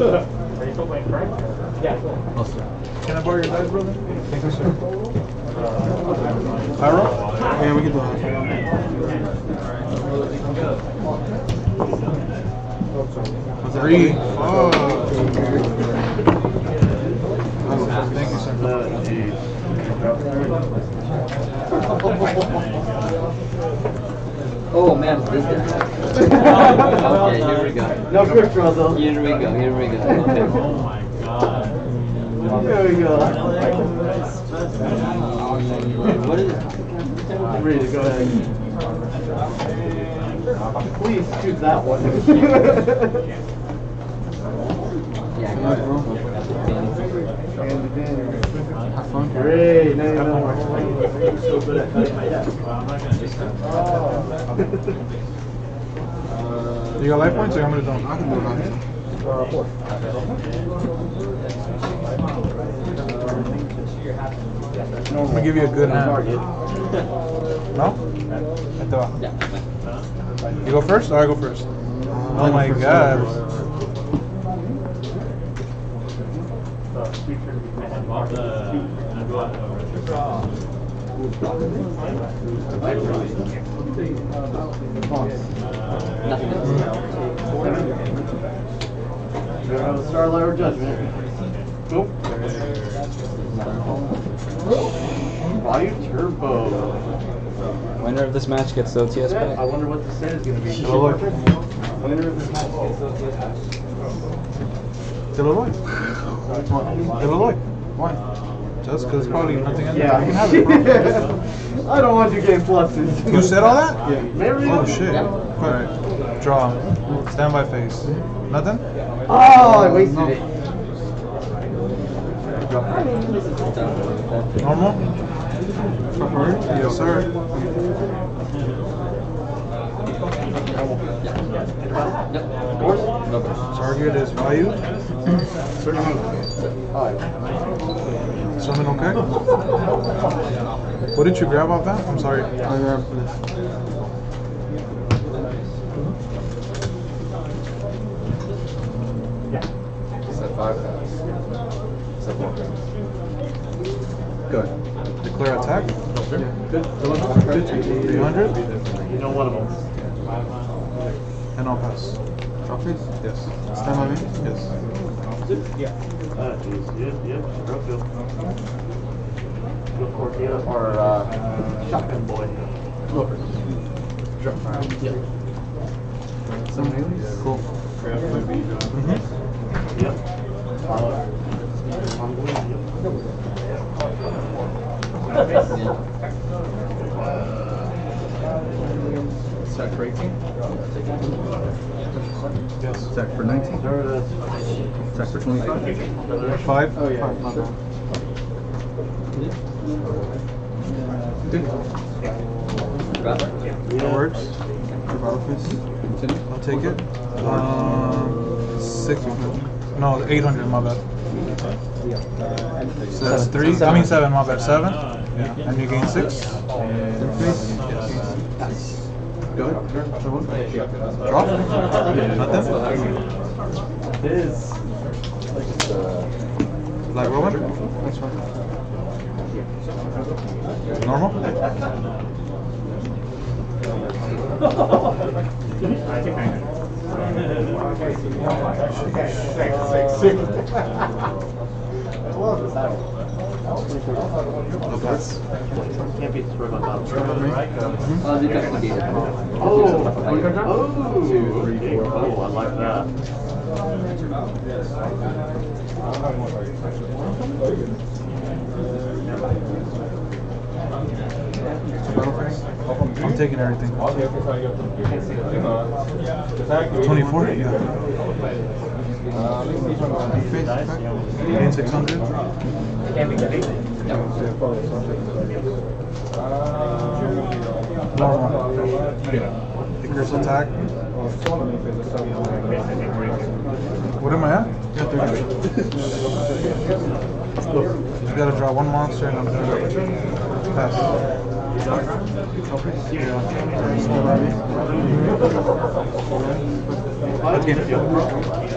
Are you still playing Frank? Yeah. Can I borrow your dice, brother? Thank you, sir. Uh, Pyro? Yeah, uh, we can do that. Three. Oh. Thank you, sir. Oh man, this guy. okay, here we go. No quick draw though. Here we go. Here we go. Okay. Oh my god. There we go. What is? I'm ready to go ahead. Please choose that one. Yeah. Have Now you know so good at cutting my desk. You got life points or how many don't? I can do that. I'm gonna give you a good hand. No? Ito. Yeah. You go first or I go first? Oh my god. You have a Starlight or Judgment. Nope. Volume Turbo. Winner of this match gets the OTS I back. wonder what the set is going to be. Hello, Lloyd. Winner of this match gets OTS back. Deloy. Deloy. Why? Just because probably nothing else. Yeah. You can have it. I don't want you getting pluses. You said all that? Yeah. Oh shit. Alright. Draw. Standby phase. Nothing? Oh, I wasted it. Normal? Yes, sir. Target is Vayu. Something okay? What did you grab off that? I'm sorry. I grabbed this. Set five pass. Set four pass. Good. Declare attack. Good. 300. You know one of them. And I'll pass. Drop face? Yes. Stand by me? Yes. Ah, jeez. Yep, yep. Real feel. Good Corkia or uh, Shotgun Boy. Drop five. Yeah. Some aliens? Cool. Mm-hmm. Yep. Uh, Set for 18? Yes. Set for 19? There it is. Set for 25? Five. Oh, yeah. My bad. That works. Your battle phase? Continue. I'll take it. Um, six. No, 800. My bad. So that's three. I mean seven. My bad. Seven. Yeah. And you gain six. Yes. Go ahead. Show one. Drop. Nothing. It is. Like Rowan. That's fine. Normal. No pass. Can't beat the spread Oh, oh, cool. I like that. I'm taking everything. 24? Yeah. Gain 600. Normal. The curse attack. What am I at? You gotta draw one monster and I'm gonna pass. Okay.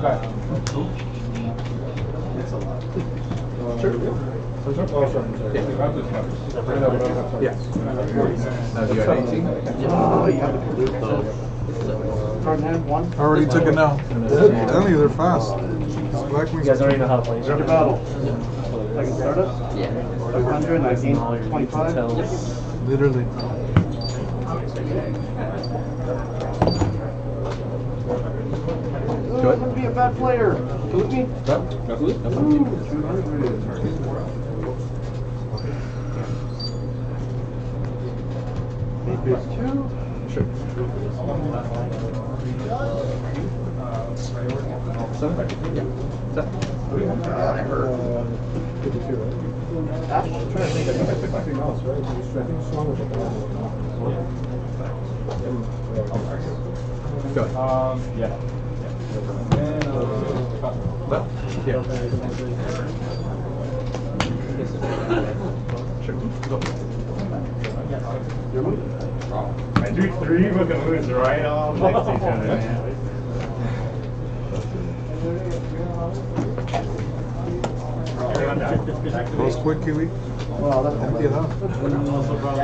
Have you got eighteen? Oh, you have to pollute those. Card one. I already took it now. I'm telling you, they're fast. You guys already know how to play. Start the battle. I can start us? Yeah. 500, 19, 25. Literally. Oh, I wouldn't be a bad player. Pollute me? Make this two. Sure. Seven? Yeah. Seven. Go ahead. Um, yeah. Well, yeah. Sure. Go. Your move. I drew three fucking moves right off next to each other, man. That was quick, Kiwi. Well, that's Empty it out.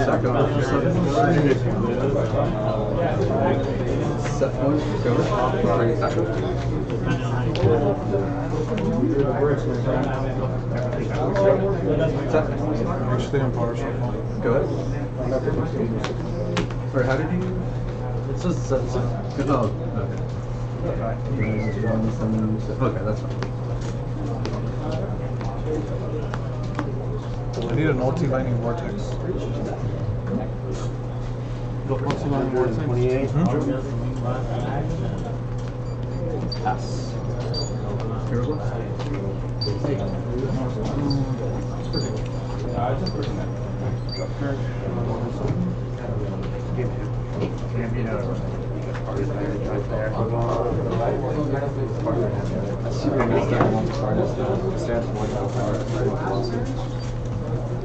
Second. Set one. Go. Bring it back. Set. Make sure they don't power shuffle. Go ahead. Or how did you? It's just set. set. Oh, okay. Okay, that's fine. I need an multi-lining vortex. Multi-line vortex. 28. Pass. Here we.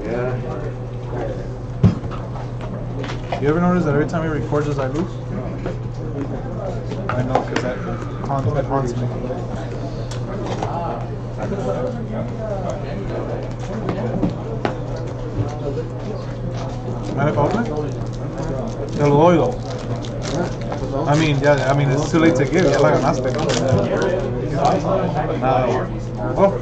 Yeah. You ever notice that every time he records us, I lose? I know, because that haunt, it haunts me. Mind if I open it? Te lo. I mean, yeah, I mean, it's too late to give. Ya la ganaste. Nada. Oh.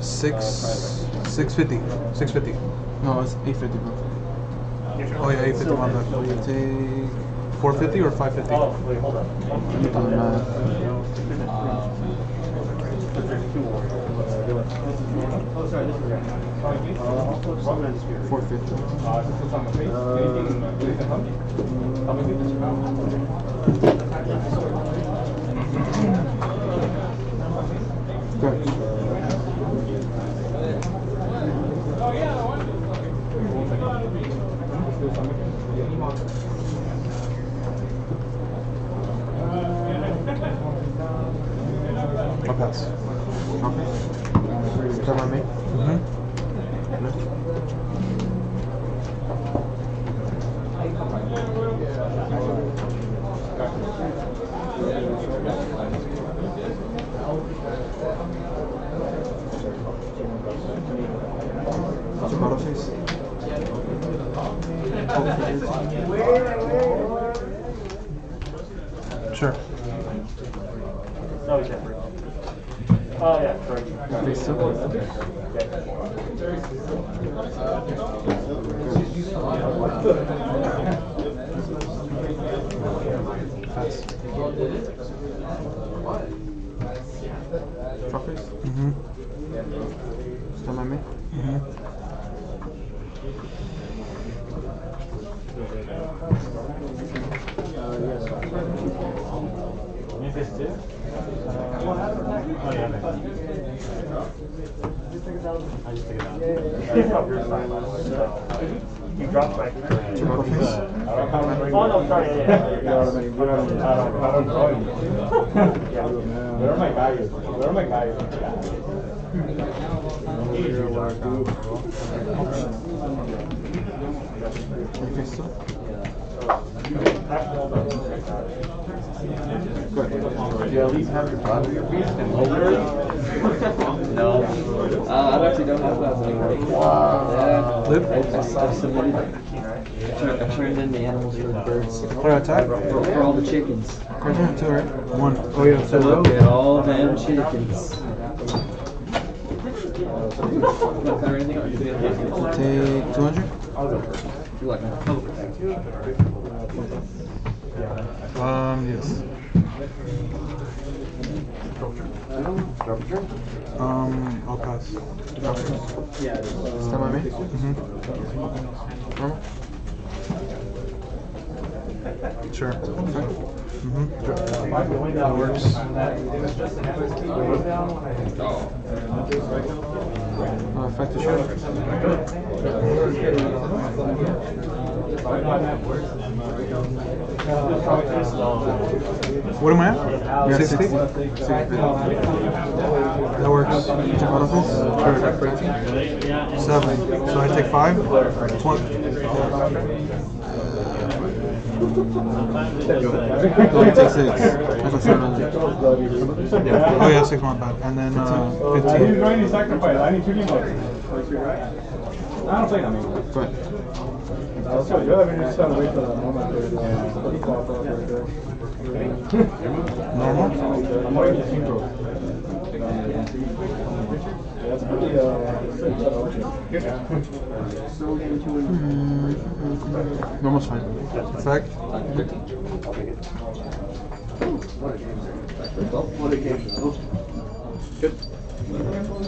Six. Six fifty. Six fifty. No, it's eight fifty, bro. Oh yeah, eight fifty. My. Take. Four fifty or five fifty? Oh, wait, hold on. Oh, sorry, this is. Uh, Four fifty. Uh, since it's on the face, anything, anything help you? Help me do this. Good. I'll pass. Okay. Start by me. Mm-hmm. What's your battle phase? Sure. Oh, yeah. Oh, yeah, correct. Face two. Pass. Drop face. Mm-hmm. Start by me. Mm-hmm. Memphis too? Oh, yeah. I just took it out. It's from your side, by the way, so. You dropped my. Battle phase? Oh, no, sorry, yeah, yeah. Where uh, are my guys? Where are my guys? Two. Do you at least have your plasma your feet and over it? No. Uh, I actually don't have plasma anymore. Wow. Yeah. Lip? I, I, I submitted. I turned, I turned in the animals for the birds. Clear attack? For, for all the chickens. Card two, right? One. Oh yeah, So look at all damn chickens. Look, or anything else? Take 200. You like that? Um, yes. Um, I'll pass. By me. Mm-hmm. Sure. Mm-hmm. That works. Uh, shot. What am I at? You're at 60? 60. 60. That works. What's your battle phase? Sure. Seven. So I take five? Twenty. No, you take six. That's a seven. Oh yeah, six my bad. And then uh, I need fifteen. to sacrifice. I need two team votes. I don't play that many. Go ahead. So you have just trying to wait for that moment. Normal. I'm waiting for team. That's pretty, uh, Normal's fine. Effect. Special?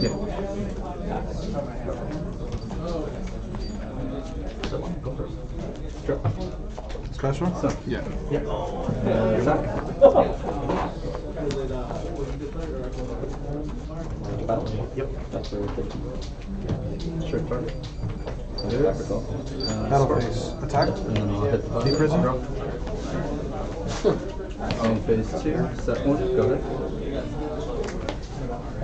Yeah. Yep. That's what we're thinking. Sure, target. Battle phase. Attack. And then I'll hit the Deep prison. And phase two, set one, go ahead.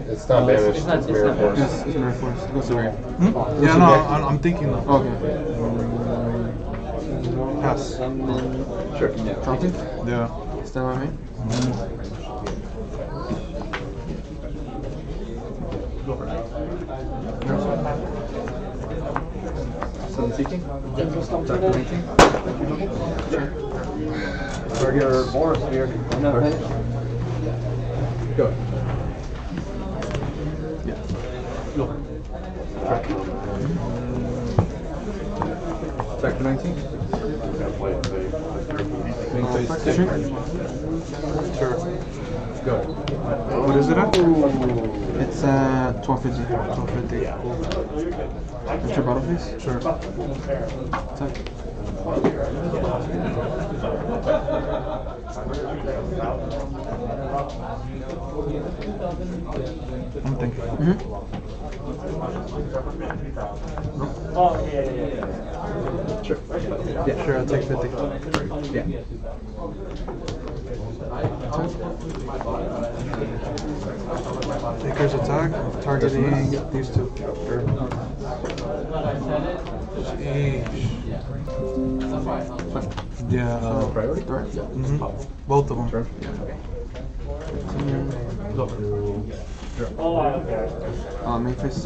It's not Uh, it's- banished. it's not- It's it's mirror not force. Yes, it's very force. It goes to rare. Hmm? Yeah, no, I'm, I'm thinking though. Okay. Pass. I'm. Sure. Yeah. Drop. Yeah. Stand by me. Sun seeking? Doctor 19. Target Morris here. No, hey. Go. Doctor 19. Swing phase Effect two. shoot. Sure. Go. What is it at? It's uh 1250. 1250. What's your battle phase? Sure. I'm thinking. Mm-hmm. Oh, yeah, yeah, yeah. Sure. Yeah, sure, I'll take 50. Yeah. Taker's attack, targeting these two. Sheesh. Yeah. Uh, Priority? mhm. Both of them. Oh, okay. Uh, main phase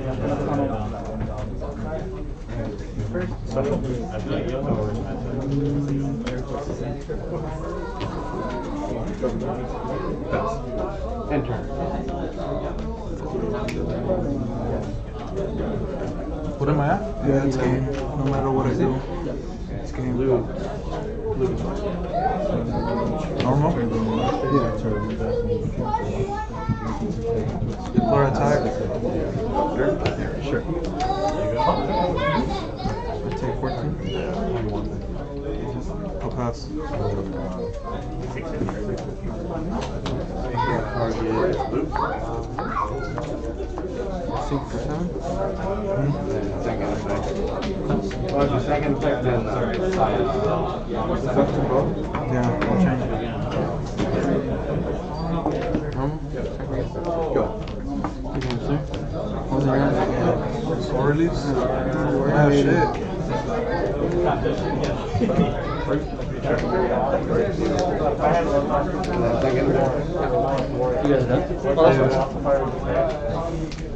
What am I at? Yeah, it's game. No matter what I do. It's game. Normal? Yeah. Deploy attack. Sure. I take 14. I'll pass. Sink for 7. Second effect. Well, the second effect then, sorry, science. Yeah, I'll change it. Normal. Go. You can sir. What's your hand? Slow release? Ah, shit. Second. Yeah.